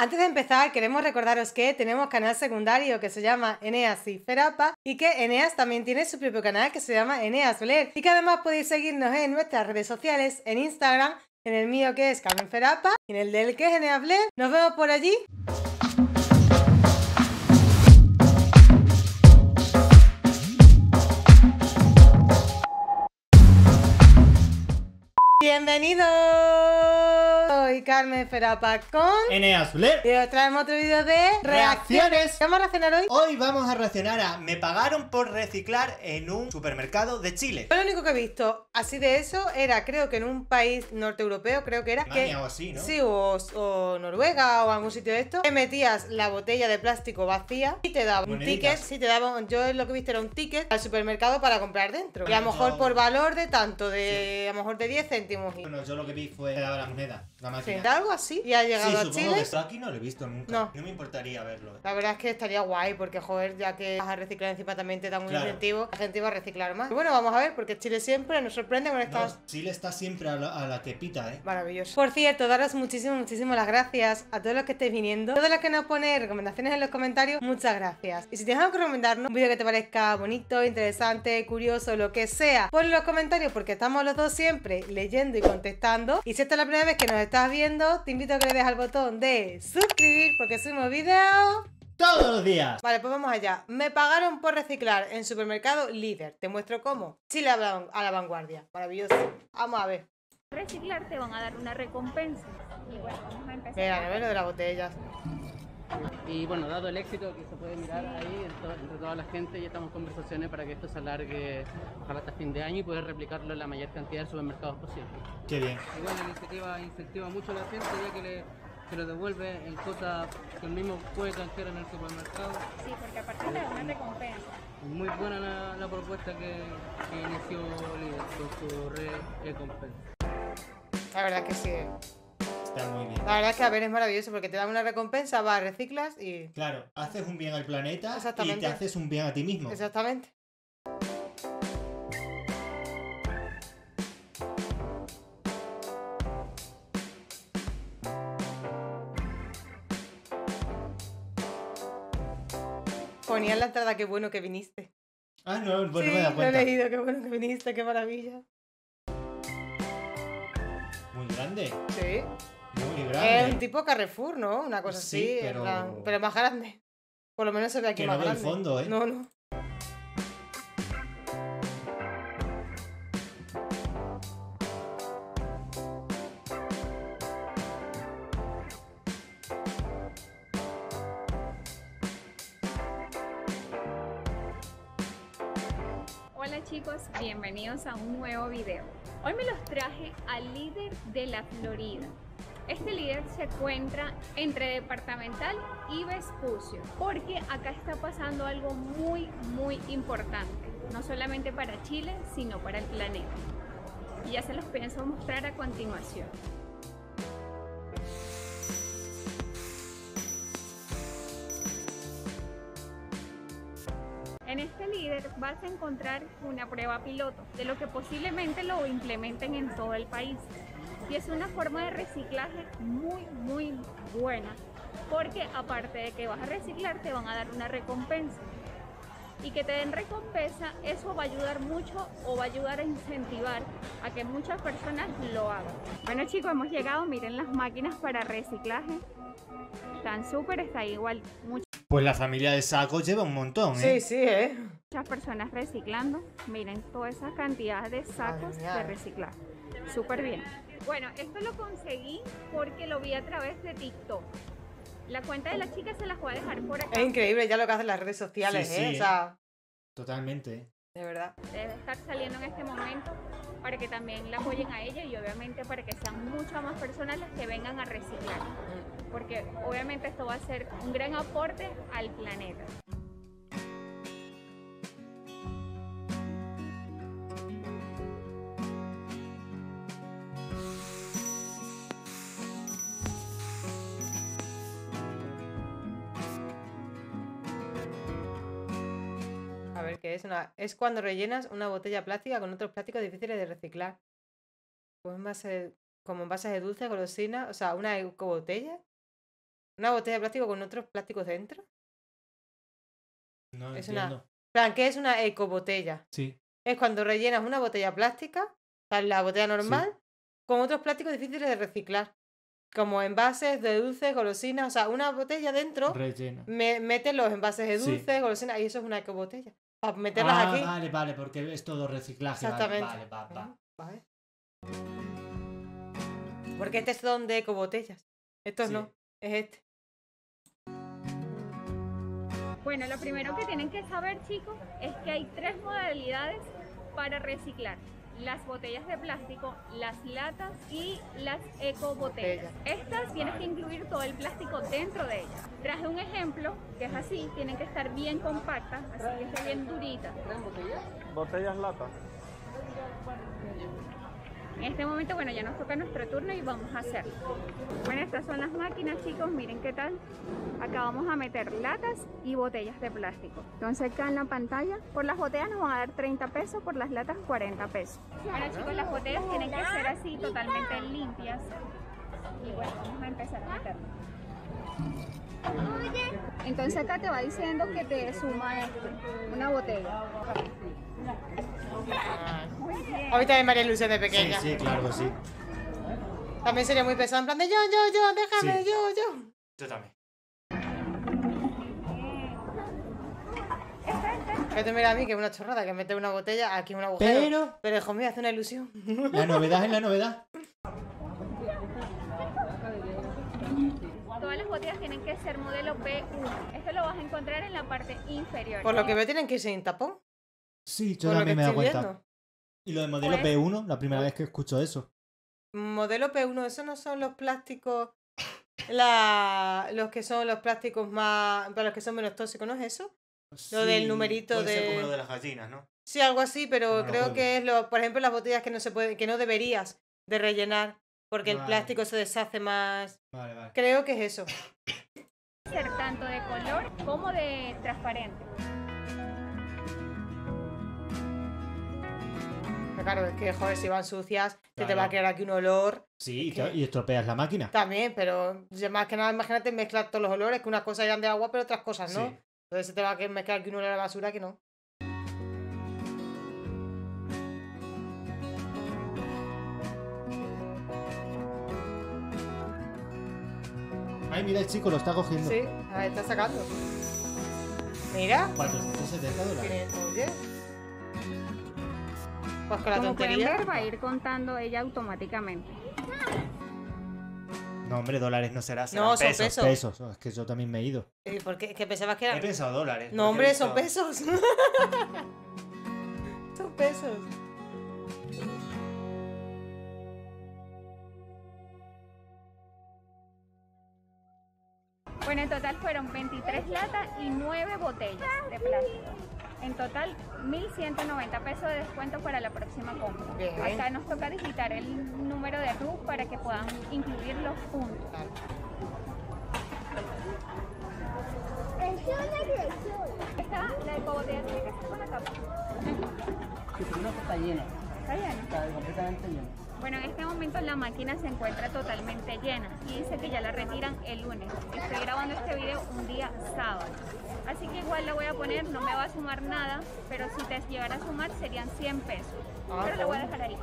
Antes de empezar, queremos recordaros que tenemos canal secundario que se llama Eneas y Ferapa y que Eneas también tiene su propio canal que se llama Eneas Blair y que además podéis seguirnos en nuestras redes sociales, en Instagram, en el mío que es Carmen Ferapa y en el del que es Eneas Blair. Nos vemos por allí. Bienvenidos. Soy Carmen Ferapa con Blair. y os traemos otro vídeo de Reacciones. ¿Qué vamos a reaccionar hoy? Hoy vamos a reaccionar a Me pagaron por reciclar en un supermercado de Chile. Yo lo único que he visto así de eso era, creo que en un país norte europeo, creo que era. Que, Alemania o así, ¿no? Sí, o, o Noruega o algún sitio de esto. Que metías la botella de plástico vacía y te daba un Moneditas. ticket. Sí, te daba. Yo lo que he visto era un ticket al supermercado para comprar dentro. Y a lo Bueno, mejor por valor de tanto, de a lo mejor de 10 céntimos. Bueno, yo lo que vi fue que daba la moneda, la sí, máquina. algo así. Y ha Sí, llegado a supongo Chile. que aquí no lo he visto nunca. No. No, me importaría verlo. La verdad es que estaría guay porque, joder, ya que vas a reciclar encima también te dan un Claro. incentivo, la gente va a reciclar más. Y bueno, vamos a ver, porque Chile siempre nos sorprende con No, estas Chile está siempre a la, a la que pita, ¿eh? Maravilloso. Por cierto, daros muchísimas, muchísimas las gracias a todos los que estáis viniendo. Todos los que nos ponéis recomendaciones en los comentarios, muchas gracias. Y si tienes algo que recomendarnos, un vídeo que te parezca bonito, interesante, curioso, lo que sea, ponlo en los comentarios porque estamos los dos siempre leyendo y contestando. Y si esta es la primera vez que nos estás viendo, te invito a que le des al botón de suscribir porque subimos vídeos. Todos los días. Vale, pues vamos allá. Me pagaron por reciclar en supermercado líder. Te muestro cómo. Chile a la, a la vanguardia. Maravilloso. Vamos a ver. reciclar te van a dar una recompensa. Y bueno, vamos a empezar. Mira, a ver lo de las botellas. Y bueno, dado el éxito que se puede mirar ahí entre toda la gente, ya estamos en conversaciones para que esto se alargue ojalá hasta fin de año y poder replicarlo en la mayor cantidad de supermercados posible. Qué bien. Igual la iniciativa incentiva mucho a la gente ya que le, se lo devuelve en cosas que el mismo puede canjear en el supermercado. Sí, porque aparte te da una recompensa. Muy buena la, la propuesta que, que inició Líder con su recompensa. La verdad que sí. Está muy bien. La verdad es que a ver es maravilloso porque te dan una recompensa, vas, reciclas y. Claro, haces un bien al planeta y te haces un bien a ti mismo. Exactamente. Ponía en la entrada qué bueno que viniste. Ah, no, bueno, sí, me da lo he cuenta. leído, qué bueno que viniste, qué maravilla. Muy grande. Sí. Muy Es un tipo Carrefour, ¿no? Una cosa Sí, así, pero- pero más grande. Por lo menos se ve aquí Que más no el grande. fondo, ¿eh? No, no. Hola chicos, bienvenidos a un nuevo video. Hoy me los traje al líder de la Florida. Este líder se encuentra entre Departamental y Vespucio, porque acá está pasando algo muy, muy importante, no solamente para Chile, sino para el planeta. Y ya se los pienso mostrar a continuación. En este líder vas a encontrar una prueba piloto de lo que posiblemente lo implementen en todo el país. Y es una forma de reciclaje muy, muy buena. Porque aparte de que vas a reciclar, te van a dar una recompensa. Y que te den recompensa, eso va a ayudar mucho o va a ayudar a incentivar a que muchas personas lo hagan. Bueno chicos, hemos llegado, miren las máquinas para reciclaje. Están súper, está igual muchas Pues la familia de Saco lleva un montón, ¿eh? Sí, sí, ¿eh? personas reciclando. Miren todas esas cantidades de sacos de reciclar. Súper bien. Bueno, esto lo conseguí porque lo vi a través de TikTok. La cuenta de la chica se las voy a dejar por acá. Es increíble ya lo que hacen las redes sociales, Sí, ¿eh? sí, O sea, Totalmente. de verdad. Debe estar saliendo en este momento para que también la apoyen a ella y obviamente para que sean muchas más personas las que vengan a reciclar. Porque obviamente esto va a ser un gran aporte al planeta. Es. Cuando rellenas una botella plástica con otros plásticos difíciles de reciclar. Pues en base, como envases de dulce, golosina, o sea, una ecobotella. Una botella de plástico con otros plásticos dentro. No Es una- entiendo. Plan, ¿qué es una ecobotella? Sí. Es cuando rellenas una botella plástica, o sea, la botella normal, con otros plásticos difíciles de reciclar. Como envases de dulces, golosinas. O sea, una botella dentro, Rellena. me, metes los envases de Sí. dulces, golosinas, y eso es una ecobotella. Para meterlas Ah, aquí. vale, vale, porque es todo reciclaje. vale, Exactamente. Vale, va, va. Ujú, vale. Porque este es donde ecobotellas. Estos Sí. no, es este. Bueno, lo primero que tienen que saber, chicos, es que hay tres modalidades para reciclar. Las botellas de plástico, las latas y las ecobotellas. Estas tienes que incluir todo el plástico dentro de ellas. Traje un ejemplo que es así, tienen que estar bien compactas, así que bien durita. Botellas lata. En este momento, bueno, ya nos toca nuestro turno y vamos a hacerlo. Bueno, estas son las máquinas, chicos, miren qué tal. Acá vamos a meter latas y botellas de plástico. Entonces acá en la pantalla, por las botellas nos van a dar 30 pesos, por las latas 40 pesos. Bueno, chicos, las botellas tienen que ser así, totalmente limpias. Y bueno, vamos a empezar a meterlo. Entonces acá te va diciendo que te suma esto, una botella. Bien. Ahorita hay María Ilusión de Sí, pequeña. sí, claro que sí. También sería muy pesado, en plan de yo, yo, yo, déjame, Sí. yo, yo. Yo también. Que tú mira a mí que es una chorrada, que mete una botella aquí en un agujero. Pero Pero hijo mío, hace una ilusión. la novedad es la novedad. Todas las botellas tienen que ser modelo B1. Esto lo vas a encontrar en la parte inferior. Por lo que veo tienen que ir sin tapón. Sí, yo Por lo que también me he dado cuenta. viendo. Y lo de modelo Pues- P1, la primera vez que escucho eso. Modelo P1, esos no son los plásticos. La, los que son los plásticos más. Para los que son menos tóxicos, ¿no es eso? Lo del numerito puede ser de- como lo de las gallinas, ¿no? Sí, algo así, pero No creo que es lo, por ejemplo, las botellas que no se puede, que no deberías de rellenar, porque el plástico se deshace más. Vale, vale. Creo que es eso. Ser tanto de color como de transparente. Pero claro, es que, joder, si van sucias, se te va a quedar aquí un olor. Sí, y, estropeas la máquina. También, pero más que nada, imagínate mezclar todos los olores, que unas cosas eran de agua, pero otras cosas no. Sí. Entonces se te va a mezclar aquí un olor a basura que no. Ay, mira, el chico lo está cogiendo. Sí, a ver, está sacando. Mira, 470 dólares. 510. Pues con la Como tontería. ver, va a ir contando ella automáticamente. No, hombre, dólares no será. serán No, son pesos. pesos. Pesos, es que yo también me he ido. ¿Por qué? ¿Que pensabas que He eran.? pensado dólares. No, he hombre, son pesos. son pesos. Bueno, en total fueron 23 latas y 9 botellas de plástico. En total, 1.190 pesos de descuento para la próxima compra. Bien. Acá nos toca digitar el número de RUF para que puedan incluir los puntos. Esta, la ecobotella tiene que ser con la tapa. Sí, no está lleno, Está bien. está completamente lleno. Bueno, en este momento la máquina se encuentra totalmente llena y dice que ya la retiran el lunes. Estoy grabando este video un día sábado. Así que igual la voy a poner, no me va a sumar nada, pero si te llegara a sumar serían 100 pesos. Ah, pero la voy a dejar ahí.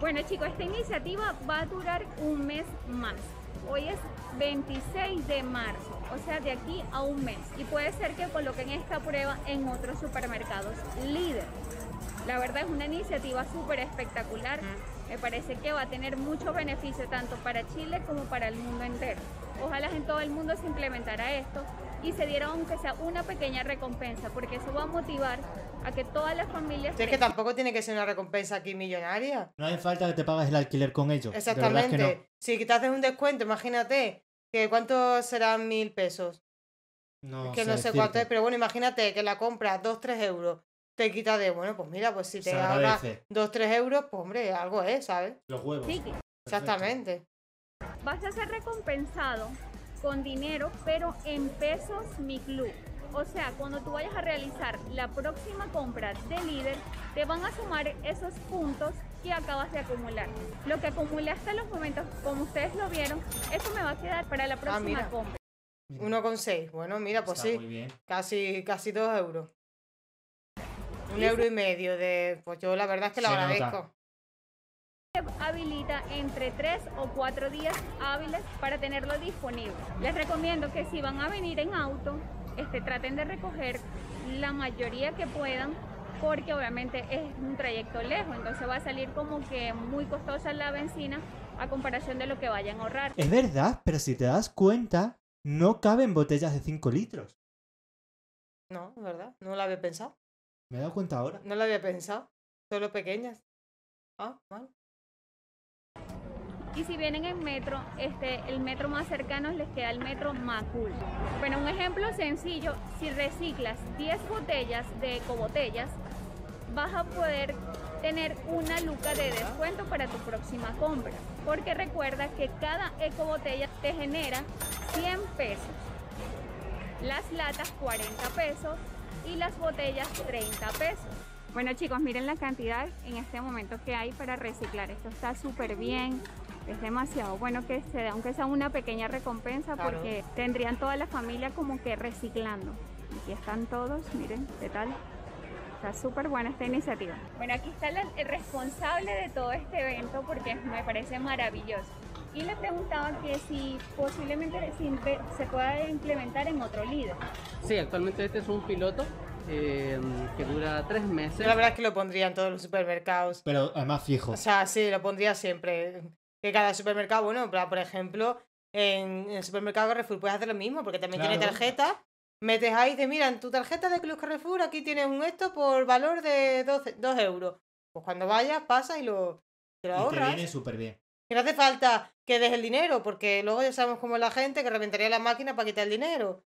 Bueno chicos, esta iniciativa va a durar un mes más. Hoy es 26 de marzo, o sea, de aquí a un mes. Y puede ser que coloquen esta prueba en otros supermercados líder. La verdad es una iniciativa súper espectacular. Me parece que va a tener mucho beneficio tanto para Chile como para el mundo entero. Ojalá en todo el mundo se implementara esto y se diera aunque sea una pequeña recompensa, porque eso va a motivar a que todas las familias... Es que tampoco tiene que ser una recompensa aquí millonaria. No hace falta que te pagues el alquiler con ellos. De Exactamente. que no. Si te haces un descuento, imagínate que cuánto serán mil pesos. No que no sé decirte. cuánto es, pero bueno, imagínate que la compras 2, 3 euros. Te quita de, bueno, pues mira, pues si te ahorras agradece. 2, 3 euros, pues hombre, algo es, ¿sabes? Los huevos. Sí. Exactamente. vas a ser recompensado con dinero, pero en pesos mi club. O sea, cuando tú vayas a realizar la próxima compra de líder, te van a sumar esos puntos y acabas de acumular. Lo que acumulaste en los momentos, como ustedes lo vieron, eso me va a quedar para la próxima mira. compra. 1,6. Bueno, mira, pues Está sí. muy bien. Casi, casi 2 euros. Un Y euro y medio de. Pues yo la verdad es que lo Se nota. agradezco. habilita entre 3 o 4 días hábiles para tenerlo disponible. Les recomiendo que si van a venir en auto, este, traten de recoger la mayoría que puedan porque obviamente es un trayecto lejos, entonces va a salir como que muy costosa la benzina a comparación de lo que vayan a ahorrar. Es verdad, pero si te das cuenta, no caben botellas de 5 litros. No, es verdad. No lo había pensado. Me he dado cuenta ahora. No lo había pensado. Solo pequeñas. Ah, vale. Y si vienen en metro, este, el metro más cercano les queda el metro Macul. Bueno, un ejemplo sencillo, si reciclas 10 botellas de ecobotellas, vas a poder tener una luca de descuento para tu próxima compra. Porque recuerda que cada ecobotella te genera 100 pesos. Las latas 40 pesos y las botellas 30 pesos. Bueno chicos, miren la cantidad en este momento que hay para reciclar. Esto está súper bien. Es demasiado bueno que se dé, aunque sea una pequeña recompensa, Claro. porque tendrían toda la familia como que reciclando. Aquí están todos, miren, ¿qué tal? Está súper buena esta iniciativa. Bueno, aquí está el responsable de todo este evento porque me parece maravilloso. Y le preguntaba que si posiblemente se pueda implementar en otro líder. Sí, actualmente este es un piloto eh, que dura tres meses. Yo la verdad es que lo pondría en todos los supermercados. Pero además fijo. O sea, sí, lo pondría siempre. Que cada supermercado, bueno, por ejemplo, en, el supermercado Carrefour puedes hacer lo mismo, porque también tiene Claro. tarjeta. Metes ahí y dices, mira, en tu tarjeta de Club Carrefour aquí tienes un esto por valor de 12, 2 euros. Pues cuando vayas, pasas y lo, te lo y te ahorras. viene súper bien. Que no hace falta que des el dinero, porque luego ya sabemos cómo es la gente que reventaría la máquina para quitar el dinero.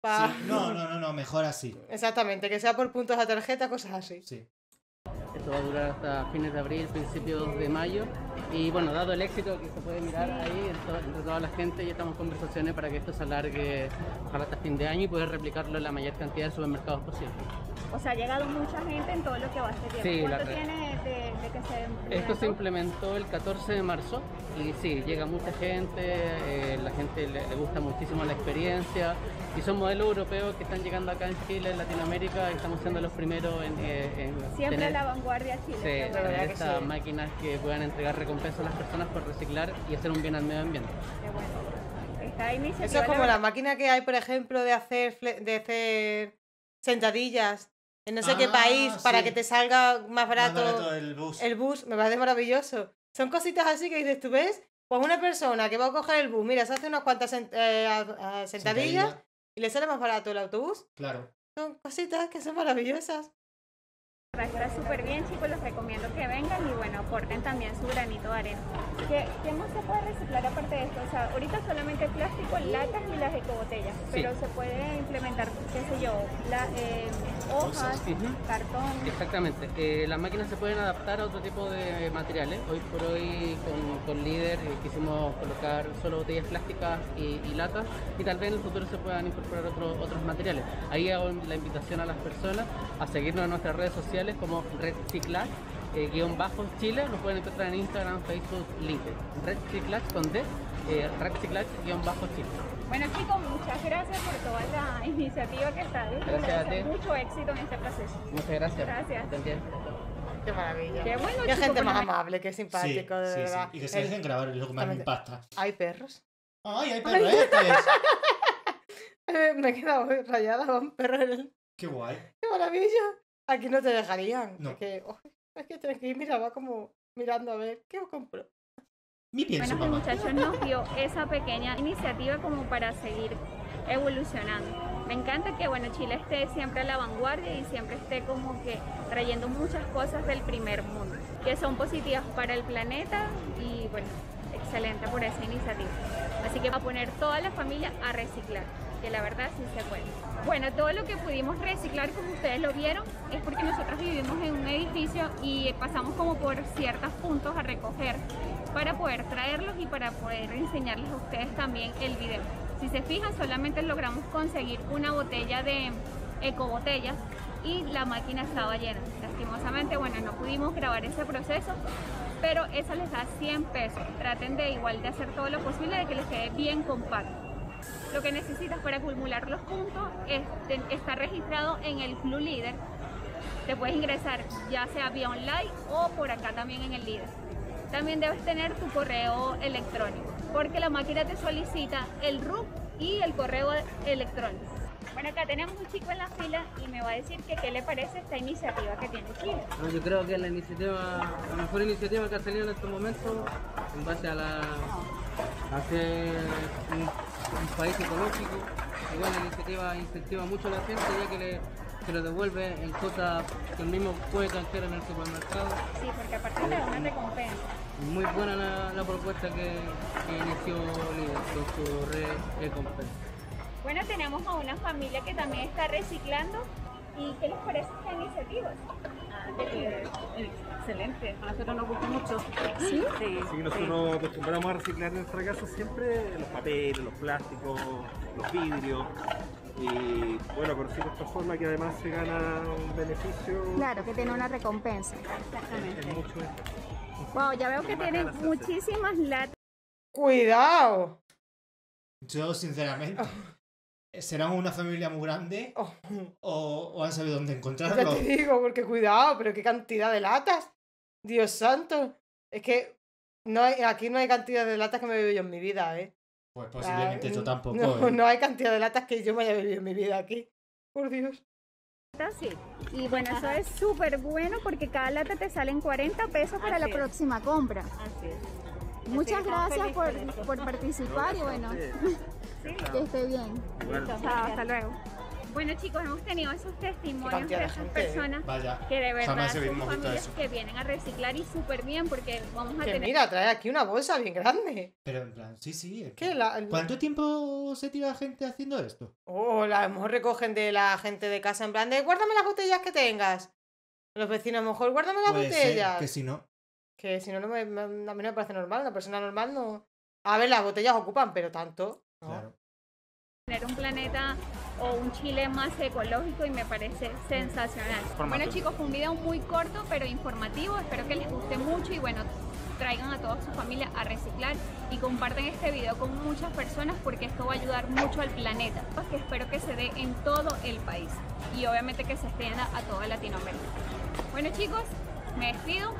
Pa- Sí, No, no, no, no, mejor así. Exactamente, que sea por puntos a tarjeta, cosas así. Sí. Esto va a durar hasta fines de abril, principios de mayo. Y bueno, dado el éxito que se puede mirar ahí entre, toda la gente, ya estamos en conversaciones para que esto se alargue hasta fin de año y poder replicarlo en la mayor cantidad de supermercados posible. O sea, ha llegado mucha gente en todo lo que va este tiempo. Sí, la ¿Cuánto red. tiene de, de que se Esto se implementó? implementó el 14 de marzo y sí, llega mucha gente, eh, la gente le, le gusta muchísimo la experiencia y son modelos europeos que están llegando acá en Chile, en Latinoamérica y estamos siendo los primeros en, eh, en Siempre tener- a la vanguardia Chile. Sí, verdad tener que estas sí. máquinas que puedan entregar recompensas a las personas por reciclar y hacer un bien al medio ambiente. qué bueno. Eso es como la máquina que hay, por ejemplo, de hacer, fle- de hacer sentadillas en no sé qué Ah, país para sí. que te salga más Más barato, barato el bus. el bus. Me parece maravilloso. Son cositas así que dices, tú ves, pues una persona que va a coger el bus, mira, se hace unas cuantas sent- eh, a- a sentadillas Sentadilla, y le sale más barato el autobús. Claro. Son cositas que son maravillosas. Está súper bien, chicos. Les recomiendo que vengan y bueno, aporten también su granito de arena. ¿Qué, qué más se puede reciclar aparte de esto? O sea, ahorita solamente plástico, latas y las ecobotellas. Pero se puede implementar, qué sé yo, la, eh, hojas, cartón. Exactamente. Eh, las máquinas se pueden adaptar a otro tipo de materiales. Hoy por hoy con, con Líder eh, quisimos colocar solo botellas plásticas y, y latas y tal vez en el futuro se puedan incorporar otro- otros materiales. Ahí hago la invitación a las personas a seguirnos en nuestras redes sociales como Reciclaje. eh, guion bajo Chile, nos pueden encontrar en Instagram, Facebook, LinkedIn. Reciclaje con D, eh, Reciclaje guion bajo Chile. Bueno, chicos, muchas gracias por toda la iniciativa que está. Gracias a ti. Mucho éxito en este proceso. Muchas gracias. Gracias. Qué maravilla. Qué bueno, Qué chico, gente más la- amable, qué Sí, simpático, de sí, sí. verdad. Y que se El- dejen grabar, es lo que más me impacta. Hay perros. ¡Ay, hay perretes! Eh, Me he quedado rayada con perros en el... ¡Qué guay! ¡Qué maravilla! Aquí no te dejarían. No. Es que, oh, es que ir, mira, va como mirando a ver, ¿qué os compro? Mi Bueno, mamá. muchacho nos dio esa pequeña iniciativa como para seguir evolucionando. Me encanta que bueno, Chile esté siempre a la vanguardia y siempre esté como que trayendo muchas cosas del primer mundo, que son positivas para el planeta y bueno, excelente por esa iniciativa. Así que va a poner toda la familia a reciclar, que la verdad sí se puede. Bueno, todo lo que pudimos reciclar, como ustedes lo vieron, es porque nosotros vivimos en un edificio y pasamos como por ciertos puntos a recoger para poder traerlos y para poder enseñarles a ustedes también el video. Si se fijan, solamente logramos conseguir una botella de ecobotellas y la máquina estaba llena. Lastimosamente, bueno, no pudimos grabar ese proceso, pero eso les da 100 pesos. Traten de igual de hacer todo lo posible de que les quede bien compacto. Lo que necesitas para acumular los puntos es estar registrado en el Club Líder. Te puedes ingresar ya sea vía online o por acá también en el líder. También debes tener tu correo electrónico, porque la máquina te solicita el RUT y el correo electrónico. Bueno, acá tenemos un chico en la fila y me va a decir que qué le parece esta iniciativa que tiene Chile. Yo creo que es la iniciativa, la mejor iniciativa que ha salido en estos momentos en base a la a ser un, un país ecológico. Igual la iniciativa incentiva mucho a la gente ya que le, que lo devuelve en cosas que el mismo puede canjear en el supermercado. Sí, porque aparte te da una recompensa. Muy buena la, la propuesta que, que inició Líder con su re recompensa. Bueno, tenemos a una familia que también está reciclando. ¿Y qué les parece esta iniciativa? Excelente, a nosotros nos gusta mucho. ¿Sí? Sí, Sí, nosotros acostumbramos a reciclar en nuestra casa siempre los papeles, los plásticos, los vidrios. Y bueno, conocido de esta forma que además se gana un beneficio. Claro, que tiene una recompensa. Exactamente. Es mucho Wow, ya veo que tienen muchísimas latas. Cuidado. Yo, sinceramente, ¿serán una familia muy grande Oh, o, o han sabido dónde ya encontrarlo? te digo, porque cuidado, pero qué cantidad de latas. Dios santo. Es que no hay, aquí no hay cantidad de latas que me he bebido yo en mi vida, ¿eh? Pues posiblemente Ah, yo tampoco. No, ¿eh? no hay cantidad de latas que yo me haya bebido en mi vida aquí. Por Dios. Sí. Y bueno, eso es súper bueno porque cada lata te salen 40 pesos para la es. próxima compra. Así es. Muchas gracias por, por participar y bueno, Sí. que esté bien. Chao, hasta luego. Bueno chicos, hemos tenido esos testimonios de esas personas Vaya. que de verdad son familias que vienen a reciclar y súper bien porque vamos a Que tener... mira, trae aquí una bolsa bien grande. Pero en plan, sí, sí. ¿Qué? La, ¿Cuánto tiempo se tira gente haciendo esto? O a lo mejor recogen de la gente de casa en plan de guárdame las botellas que tengas. Los vecinos a lo mejor guárdame las Puede ser botellas. que si no. Que si no, no me, me- a mí no me parece normal. Una persona normal no. A ver, las botellas ocupan, pero tanto. Claro. tener un planeta o un Chile más ecológico y me parece sensacional. Bueno chicos, fue un video muy corto pero informativo, espero que les guste mucho y bueno, traigan a toda su familia a reciclar y comparten este video con muchas personas porque esto va a ayudar mucho al planeta, que espero que se dé en todo el país y obviamente que se extienda a toda Latinoamérica. Bueno chicos, me despido.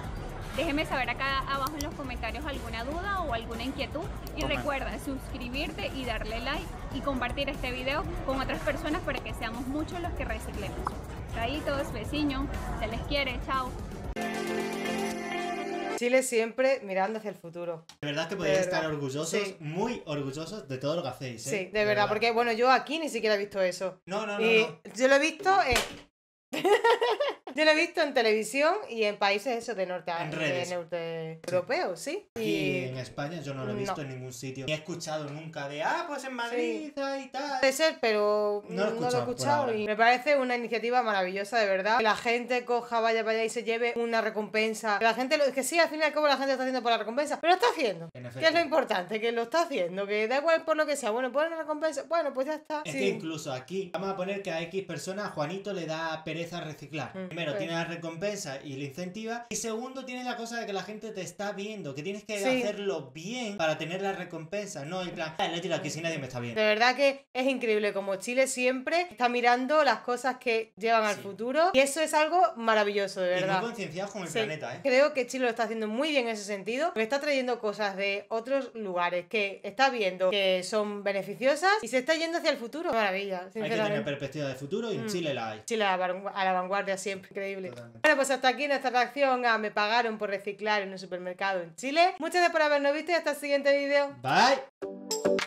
Déjenme saber acá abajo en los comentarios alguna duda o alguna inquietud. Y recuerda suscribirte y darle like y compartir este video con otras personas para que seamos muchos los que reciclemos. Chaitos, vecinos, se les quiere, chao. Chile siempre mirando hacia el futuro. De verdad que podéis estar orgullosos, Sí. muy orgullosos de todo lo que hacéis. ¿eh? Sí, de verdad, porque bueno, yo aquí ni siquiera he visto eso. No, no, no. Y no. yo lo he visto en. yo lo he visto en televisión y en países esos de norte, En de redes. norte europeos, sí. Y en España yo no lo he No. visto en ningún sitio. Ni he escuchado nunca de, ah, pues en Madrid y tal. puede ser, pero No lo he no lo he escuchado y me parece una iniciativa maravillosa, de verdad. Que la gente coja, vaya, vaya y se lleve una recompensa. Que La gente, lo, es que sí, al fin y al cabo la gente está haciendo por la recompensa, pero lo está haciendo. En Que es lo importante, que lo está haciendo, que da igual por lo que sea. Bueno, por una recompensa, bueno, pues ya está. Es Sí. que incluso aquí vamos a poner que a X personas Juanito le da pereza reciclar. Mm, Primero pues. tiene la recompensa y le incentiva. Y segundo tiene la cosa de que la gente te está viendo, que tienes que Sí. hacerlo bien para tener la recompensa. No, en plan, "Ah, le tiro aquí si nadie me está viendo. De verdad que es increíble como Chile siempre está mirando las cosas que llevan al Sí. futuro y eso es algo maravilloso, de Y muy verdad. concienciados con el Sí, planeta, ¿eh? Creo que Chile lo está haciendo muy bien en ese sentido, porque está trayendo cosas de otros lugares que está viendo que son beneficiosas y se está yendo hacia el futuro. Maravilla, Hay que tener perspectiva de futuro y en Mm. Chile la hay. Chile a la vanguardia siempre, increíble. Totalmente. Bueno, pues hasta aquí nuestra reacción a Me pagaron por reciclar en un supermercado en Chile. Muchas gracias por habernos visto y hasta el siguiente vídeo. Bye.